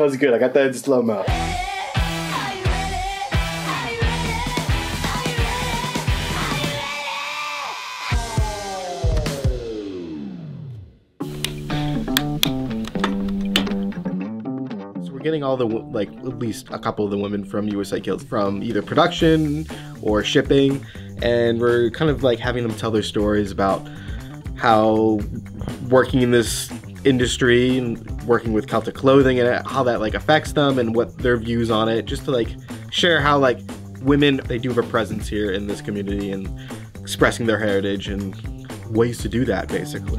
That was good. I got that in slow mo. So we're getting all the like at least a couple of the women from USA Kilts from either production or shipping, and we're kind of like having them tell their stories about how working in this industry and working with Celtic clothing and how that like affects them and what their views on it, just to like share how like women they do have a presence here in this community and expressing their heritage and ways to do that basically.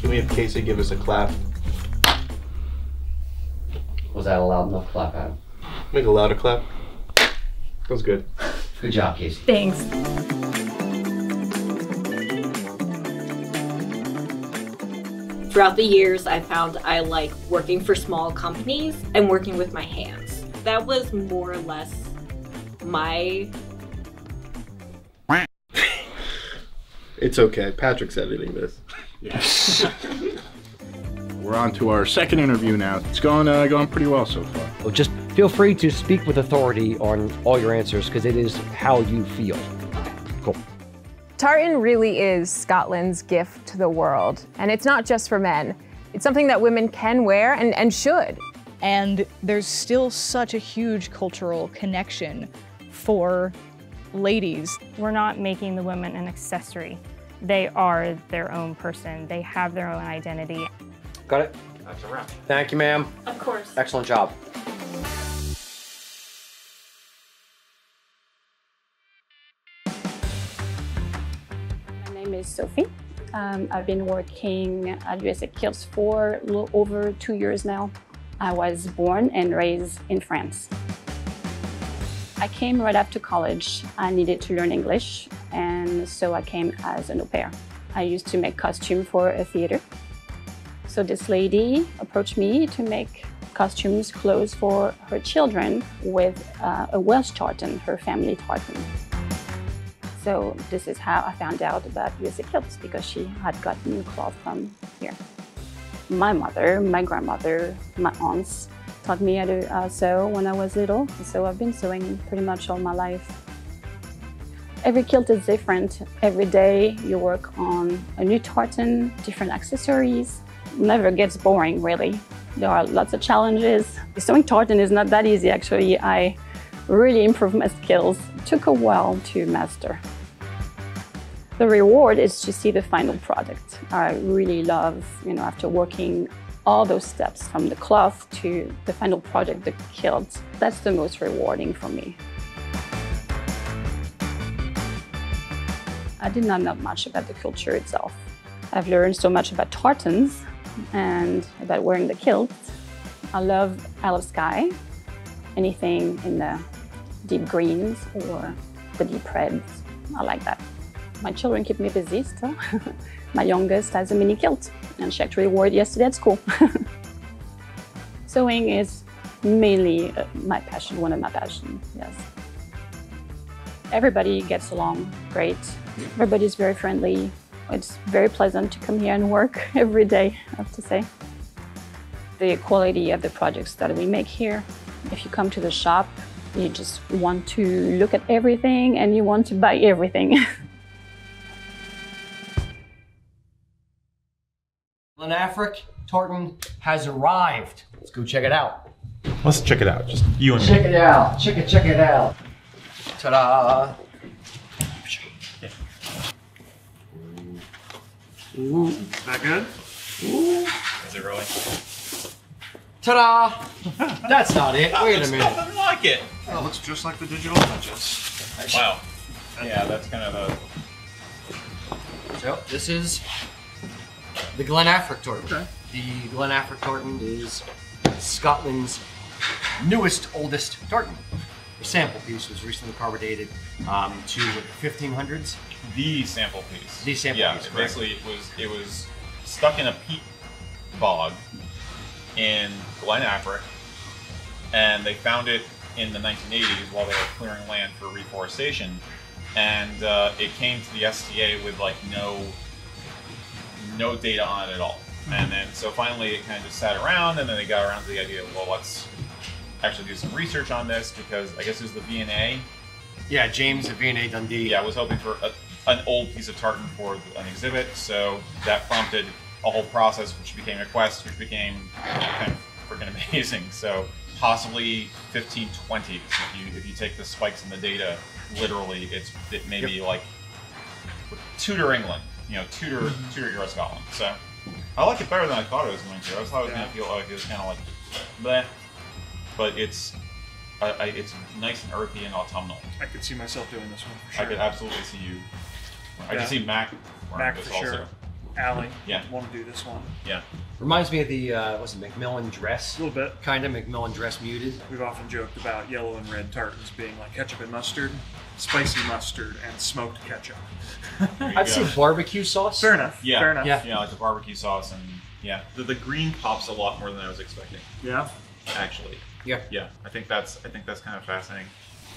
Can we have Casey give us a clap? Was that a loud enough clap, Adam? Make a louder clap. That was good. Good job, Casey. Thanks. Throughout the years, I found I like working for small companies and working with my hands. That was more or less my It's okay. Patrick's editing this. Yes. We're on to our second interview now. It's going uh, going pretty well so far. Well, just feel free to speak with authority on all your answers because it is how you feel. Cool. Tartan really is Scotland's gift to the world. And it's not just for men, it's something that women can wear and, and should. And there's still such a huge cultural connection for ladies. We're not making the women an accessory. They are their own person. They have their own identity. Got it? That's a wrap. Thank you, ma'am. Of course. Excellent job. My name is Sophie. Um, I've been working at USA Kilts for over two years now. I was born and raised in France. I came right after college. I needed to learn English, and so I came as an au pair. I used to make costume for a theater. So this lady approached me to make costumes, clothes for her children with uh, a Welsh tartan, her family tartan. So this is how I found out about USA Kilts because she had gotten new cloth from here. My mother, my grandmother, my aunts taught me how to uh, sew when I was little. So I've been sewing pretty much all my life. Every kilt is different. Every day you work on a new tartan, different accessories. Never gets boring really. There are lots of challenges. Sewing tartan is not that easy actually. I really improved my skills. It took a while to master. The reward is to see the final product. I really love, you know, after working all those steps from the cloth to the final product, the kilt, that's the most rewarding for me. I did not know much about the culture itself. I've learned so much about tartans and about wearing the kilt. I love Isle of Skye, anything in the deep greens or the deep reds. I like that. My children keep me busy still. My youngest has a mini kilt and she actually wore it yesterday at school. Sewing is mainly uh, my passion, one of my passions, yes. Everybody gets along great. Everybody's very friendly. It's very pleasant to come here and work every day, I have to say. The quality of the projects that we make here, if you come to the shop, you just want to look at everything and you want to buy everything. Glen Affric Tartan has arrived. Let's go check it out. Let's check it out. Just you and Check me. it out. Check it, check it out. Ta-da. Is that good? Is it really? Ta-da. That's not it. Wait a It's minute. nothing like it. It looks just like the digital images. Wow. Yeah, that's kind of a. So this is the Glen Affric Tartan. The Glen Affric Tartan is Scotland's newest, oldest tartan. The sample piece was recently carbon dated um, to the 1500s. The sample piece. The sample yeah, piece, correct. basically it was it was stuck in a peat bog in Glen Affric, and they found it in the 1980s while they were clearing land for reforestation, and uh, it came to the STA with like no no data on it at all. And then so finally it kind of just sat around, and then they got around to the idea, of well, let's actually do some research on this because I guess it was the V&A. Yeah, James at V&A Dundee. Yeah, I was hoping for a, an old piece of tartan for an exhibit, so that prompted a whole process, which became a quest, which became kind of freaking amazing. So possibly 15, 20. If you if you take the spikes in the data literally, it's it may be like Tudor England, you know, Tudor mm-hmm. Tudor era Scotland. So I like it better than I thought it was going to. I thought it was going to feel like it was kind of like, bleh. But it's I, I, it's nice and earthy and autumnal. I could see myself doing this one for I could absolutely see you. I Yeah. can see Mac wearing Mac this for also. sure. Allie, Yeah. want to do this one. Yeah. Reminds me of the uh, what's it Macmillan dress? A little bit. Kind of Macmillan dress muted. We've often joked about yellow and red tartans being like ketchup and mustard, spicy mustard, and smoked ketchup. I'd say barbecue sauce. Fair enough. Yeah. Fair enough. Yeah. Yeah, like the barbecue sauce and yeah. The, the green pops a lot more than I was expecting. Yeah. Actually. Yeah. Yeah. I think that's I think that's kind of fascinating.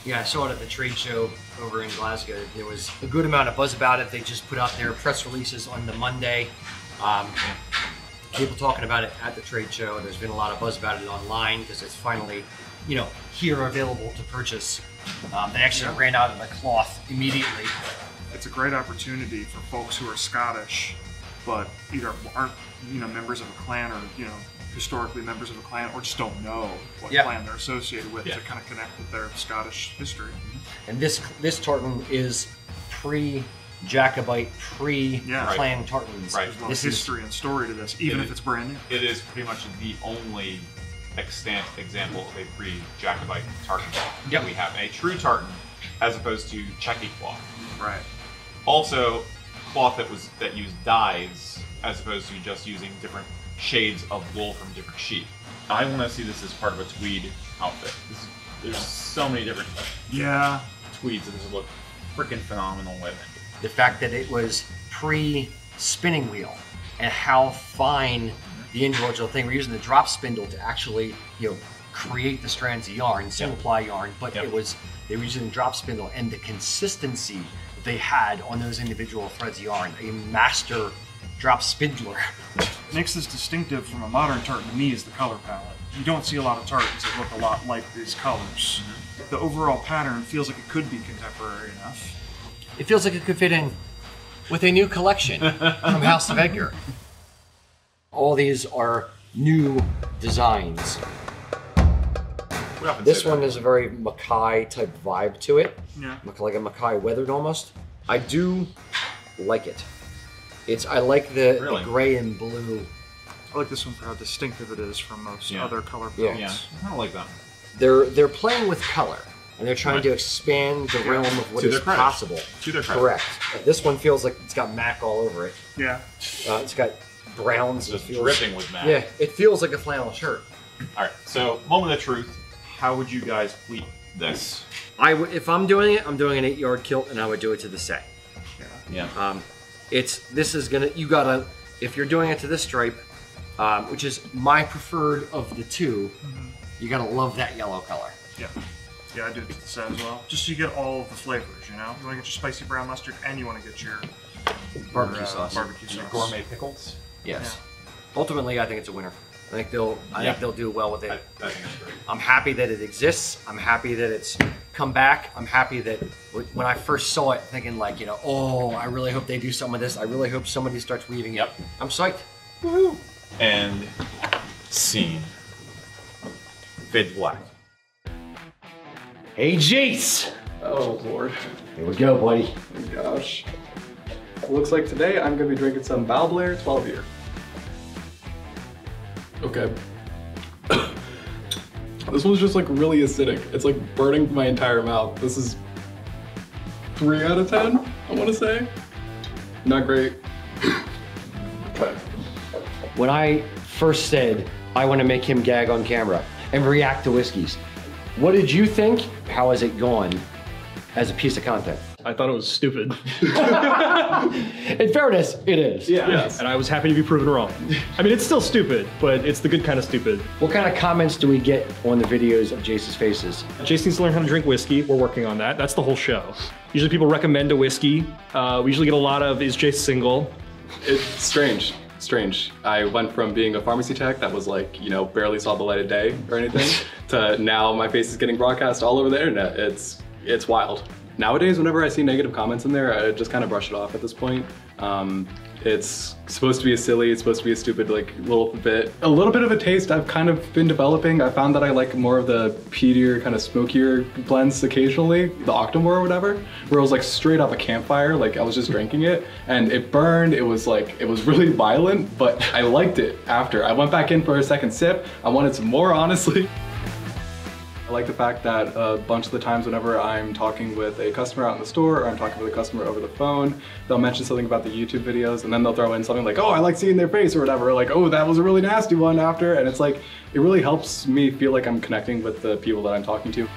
Yeah, I saw it at the trade show over in Glasgow. There was a good amount of buzz about it. They just put out their press releases on the Monday. Um, people talking about it at the trade show. There's been a lot of buzz about it online because it's finally, you know, here available to purchase. Um, they actually Yeah. ran out of the cloth immediately. It's a great opportunity for folks who are Scottish, but either aren't you know members of a clan or you know historically members of a clan, or just don't know what Yeah. clan they're associated with Yeah. to kind of connect with their Scottish history. And this this tartan is pre Jacobite, pre Yeah. clan tartans. Right. There's a lot of This is history and story to this, even It if it's brand new. It is pretty much the only extant example of a pre-Jacobite tartan that we have. A true tartan, as opposed to checky cloth. Right. Also, cloth that was that used dyes, as opposed to just using different shades of wool from different sheep. I want to see this as part of a tweed outfit. This is, there's so many different Yeah. tweeds that this would look freaking phenomenal with. the fact that it was pre spinning wheel and how fine the individual thing. We're using the drop spindle to actually, you know, create the strands of yarn, single ply yarn, but it was they were using the drop spindle and the consistency they had on those individual threads of yarn. A master drop spindler. makes this distinctive from a modern tartan to me is the color palette. You don't see a lot of tartans that look a lot like these colors. The overall pattern feels like it could be contemporary enough. It feels like it could fit in with a new collection from House of Edgar. All these are new designs. Often This one that. has a very Mackay type vibe to it. Yeah. Mac- Like a Mackay weathered almost. I do like it. It's I like the, the gray and blue. I like this one for how distinctive it is from most Yeah. other color Yeah. palettes. Yeah, I kind of like that. They're they're playing with color and they're trying Right. to expand the realm of what To is their possible. To their credit. Correct. This one feels like it's got Mac all over it. Yeah. Uh, it's got browns. Just feels, dripping with Mac. Yeah, it feels like a flannel shirt. All right. So, moment of truth. How would you guys pleat this? I would, if I'm doing it, I'm doing an eight yard kilt, and I would do it to the set. Yeah. Um, it's this is gonna you gotta if you're doing it to this stripe, um, which is my preferred of the 2 you gotta love that yellow color. Yeah. Yeah, I do it to the set as well. Just so you get all of the flavors, you know? You want to get your spicy brown mustard and you want to get your Barbecue your, uh, sauce. Barbecue Your sauce. gourmet pickles. Yes. Ultimately, I think it's a winner. I think they'll I Yeah. think they'll do well with it. I, I think it's great. I'm happy that it exists. I'm happy that it's come back. I'm happy that when I first saw it, thinking like, you know, oh, I really hope they do some of this. I really hope somebody starts weaving it. Yep. I'm psyched. Woo-hoo. And scene. Fade black. Hey, Jayce. Oh lord. Here we go, buddy. Oh gosh. Looks like today I'm gonna be drinking some Balblair 12 year. Okay. this one's just like really acidic. It's like burning my entire mouth. This is three out of ten, I wanna say. Not great. okay. When I first said I want to make him gag on camera and react to whiskeys, what did you think? How has it gone as a piece of content? I thought it was stupid. In fairness, it is. Yeah. And I was happy to be proven wrong. I mean, it's still stupid, but it's the good kind of stupid. What kind of comments do we get on the videos of Jayce's faces? Jason needs to learn how to drink whiskey. We're working on that. That's the whole show. Usually people recommend a whiskey. Uh, we usually get a lot of, is Jayce single? It's strange. Strange. I went from being a pharmacy tech that was like, you know, barely saw the light of day or anything, to now my face is getting broadcast all over the internet. It's it's wild. Nowadays, whenever I see negative comments in there, I just kind of brush it off at this point. Um, it's supposed to be a silly, it's supposed to be a stupid like little bit. A little bit of a taste I've kind of been developing. I found that I like more of the peatier, kind of smokier blends occasionally, the Octomore or whatever, where it was like straight up a campfire, like I was just drinking it and it burned, it was like, it was really violent, but I liked it after. I went back in for a second sip, I wanted some more honestly. I like the fact that a bunch of the times whenever I'm talking with a customer out in the store or I'm talking with a customer over the phone, they'll mention something about the YouTube videos and then they'll throw in something like, oh, I like seeing their face or whatever, like, oh, that was a really nasty one after. And it's like, it really helps me feel like I'm connecting with the people that I'm talking to.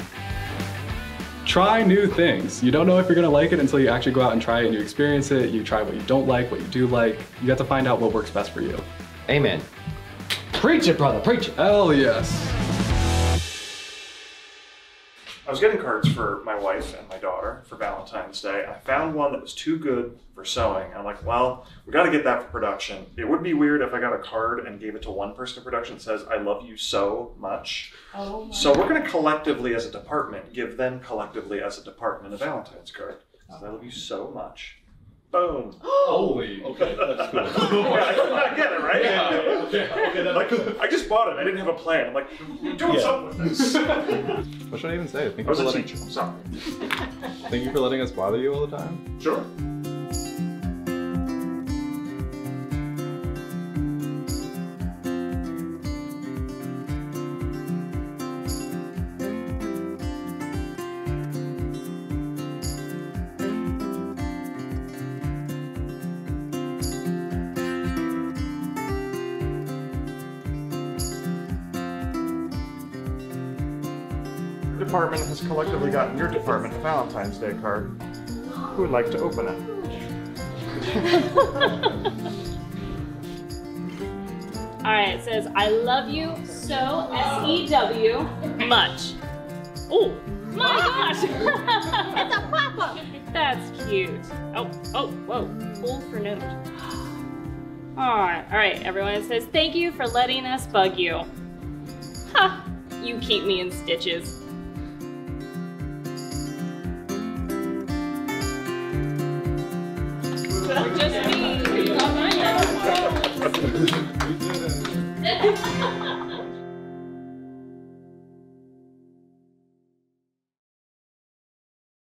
Try new things. You don't know if you're gonna like it until you actually go out and try it and you experience it. You try what you don't like, what you do like. You have to find out what works best for you. Amen. Preach it, brother, preach it. Hell yes. I was getting cards for my wife and my daughter for Valentine's Day, I found one that was too good for sewing. I'm like, well, we got to get that for production. It would be weird if I got a card and gave it to one person in production that says, I love you so much. Oh So we're going to collectively, as a department, give them collectively, as a department, a Valentine's card. I love you so much. Boom. Holy. Okay, that's cool. I get it, right? Yeah, okay, okay, that- Like, I just bought it. I didn't have a plan. I'm like, we're doing Yeah. something with this. What should I even say? Thank I was you a for letting, teacher. I'm sorry. Thank you for letting us bother you all the time. Sure. Department has collectively gotten your department a Valentine's Day card. Who would like to open it? All right, it says, I love you so, S E W, much. Oh, my gosh! it's a pop up! That's cute. Oh, oh, whoa. Pull for note. All right, all right, everyone. It says, Thank you for letting us bug you. Ha! You keep me in stitches.